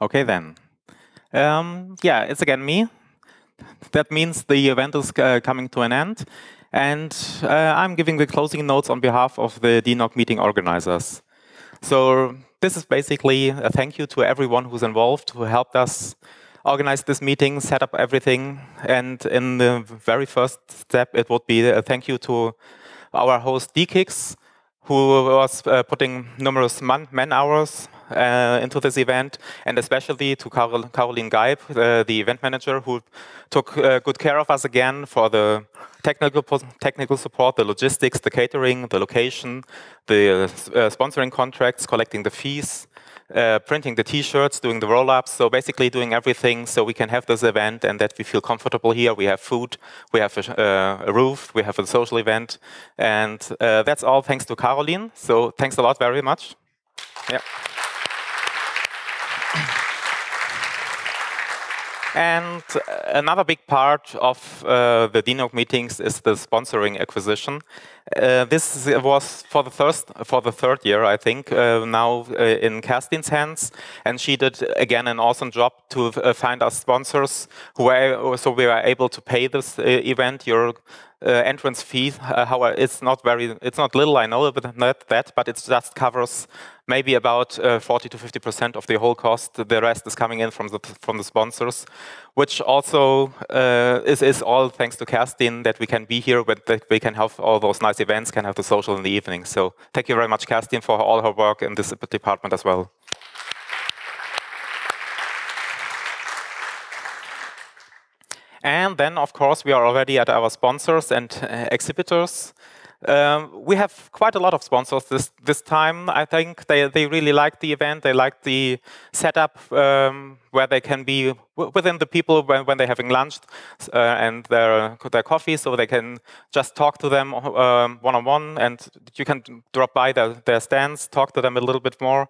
Okay then. Um, yeah, it's again me. That means the event is uh, coming to an end. And uh, I'm giving the closing notes on behalf of the DENOG meeting organizers. So this is basically a thank you to everyone who's involved, who helped us organize this meeting, set up everything. And in the very first step, it would be a thank you to our host DE-CIX, who was uh, putting numerous man, man hours uh, into this event, and especially to Carol, Caroline Geib, uh, the event manager, who took uh, good care of us again for the technical technical support, the logistics, the catering, the location, the uh, sponsoring contracts, collecting the fees, uh, printing the t-shirts, doing the roll-ups, so basically doing everything so we can have this event and that we feel comfortable here. We have food, we have a, uh, a roof, we have a social event, and uh, that's all thanks to Caroline. So thanks a lot very much. Yeah. And another big part of uh, the DENOG meetings is the sponsoring acquisition. Uh, this was for the first, for the third year, I think, uh, now uh, in Kerstin's hands, and she did again an awesome job to uh, find us sponsors. Who were, so we were able to pay this uh, event. Your uh, entrance fee. Uh, however, it's not very, it's not little. I know that, that but it just covers maybe about uh, 40 to 50 percent of the whole cost. The rest is coming in from the from the sponsors, which also uh, is is all thanks to Kerstin that we can be here, but that we can have all those nice events, can have the social in the evening. So thank you very much, Kerstin, for all her work in this department as well. And then, of course, we are already at our sponsors and uh, exhibitors. Um, we have quite a lot of sponsors this, this time. I think they, they really like the event. They like the setup um, where they can be within the people when, when they're having lunch uh, and their, their coffee, so they can just talk to them um, one-on-one, and you can drop by their, their stands, talk to them a little bit more.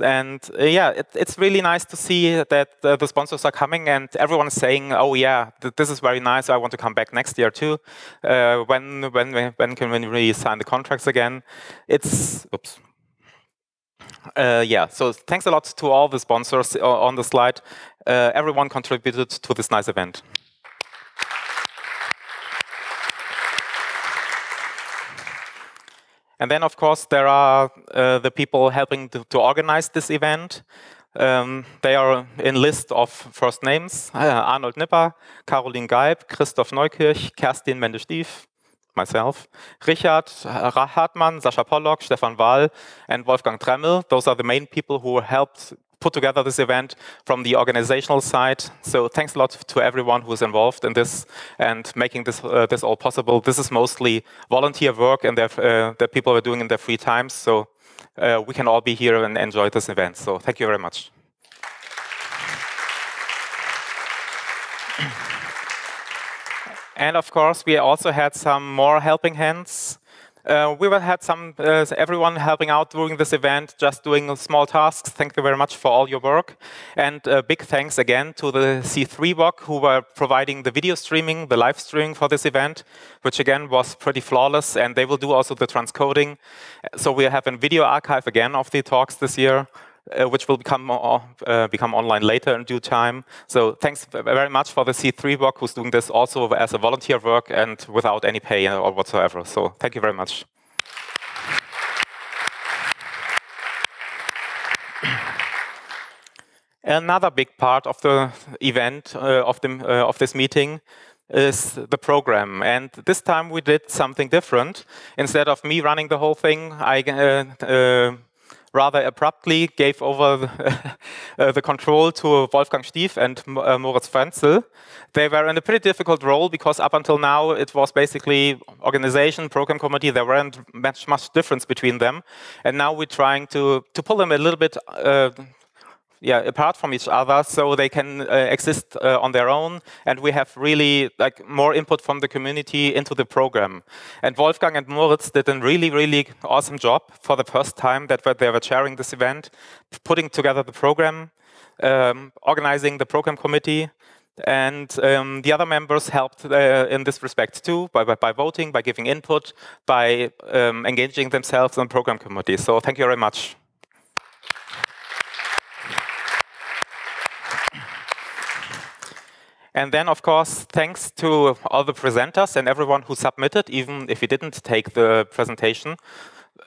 And uh, yeah, it, it's really nice to see that uh, the sponsors are coming and everyone is saying, oh yeah, th this is very nice, I want to come back next year too. Uh, when, when, when can we sign the contracts again? It's, oops, uh, yeah, so thanks a lot to all the sponsors uh, on the slide. Uh, everyone contributed to this nice event. And then, of course, there are uh, the people helping to, to organize this event. Um, they are in list of first names. Uh, Arnold Nipper, Caroline Geib, Christoph Neukirch, Kerstin Mendestief, myself, Richard Hartmann, Sascha Pollok, Stefan Wahl, and Wolfgang Tremmel. Those are the main people who helped put together this event from the organizational side. So thanks a lot to everyone who's involved in this and making this uh, this all possible. This is mostly volunteer work and uh, that people are doing in their free times. So uh, we can all be here and enjoy this event. So thank you very much. And of course, we also had some more helping hands. Uh, we had some uh, everyone helping out during this event, just doing small tasks. Thank you very much for all your work, and big thanks again to the C3 VOC who were providing the video streaming, the live streaming for this event, which again was pretty flawless. And they will do also the transcoding, so we have a video archive again of the talks this year uh, which will become more, uh, become online later in due time. So thanks very much for the C3 work, who's doing this also as a volunteer work and without any pay or whatsoever. So thank you very much. Another big part of the event uh, of, the, uh, of this meeting is the program. And this time we did something different. Instead of me running the whole thing, I uh, uh rather abruptly gave over the, uh, the control to Wolfgang Stief and uh, Moritz Frenzel. They were in a pretty difficult role because up until now it was basically organization, program committee, there weren't much, much difference between them. And now we're trying to, to pull them a little bit uh, yeah, apart from each other, so they can uh, exist uh, on their own. And we have really like more input from the community into the program. And Wolfgang and Moritz did a really, really awesome job for the first time that they were chairing this event, putting together the program, um, organizing the program committee. And um, the other members helped uh, in this respect too, by, by, by, voting, by giving input, by um, engaging themselves in program committee. So thank you very much. And then, of course, thanks to all the presenters and everyone who submitted, even if you didn't take the presentation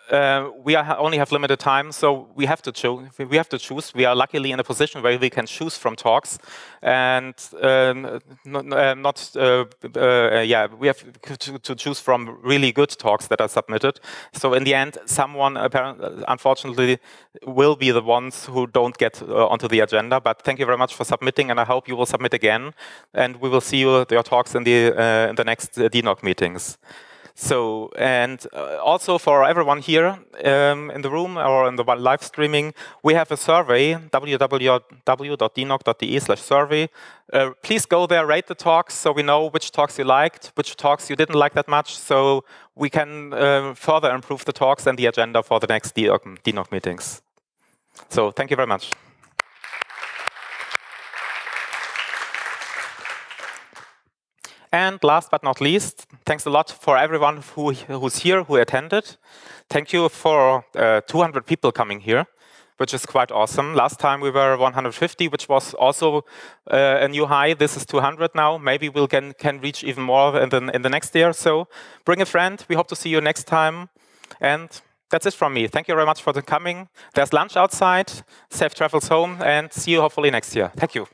uh, we only have limited time, so we have to choose. We have to choose. We are luckily in a position where we can choose from talks, and uh, not, uh, not uh, uh, yeah, we have to, to, choose from really good talks that are submitted. So in the end, someone unfortunately will be the ones who don't get uh, onto the agenda. But thank you very much for submitting, and I hope you will submit again, and we will see you, your talks in the in the next DENOG meetings. So, and uh, also for everyone here um, in the room or in the live streaming, we have a survey, www.denog.de slash survey. Uh, please go there, rate the talks so we know which talks you liked, which talks you didn't like that much, so we can uh, further improve the talks and the agenda for the next DENOG meetings. So thank you very much. And last but not least, thanks a lot for everyone who, who's here, who attended. Thank you for uh, 200 people coming here, which is quite awesome. Last time we were 150, which was also uh, a new high. This is 200 now. Maybe we can, can reach even more in the, in the next year. So bring a friend. We hope to see you next time. And that's it from me. Thank you very much for the coming. There's lunch outside. Safe travels home, and see you hopefully next year. Thank you.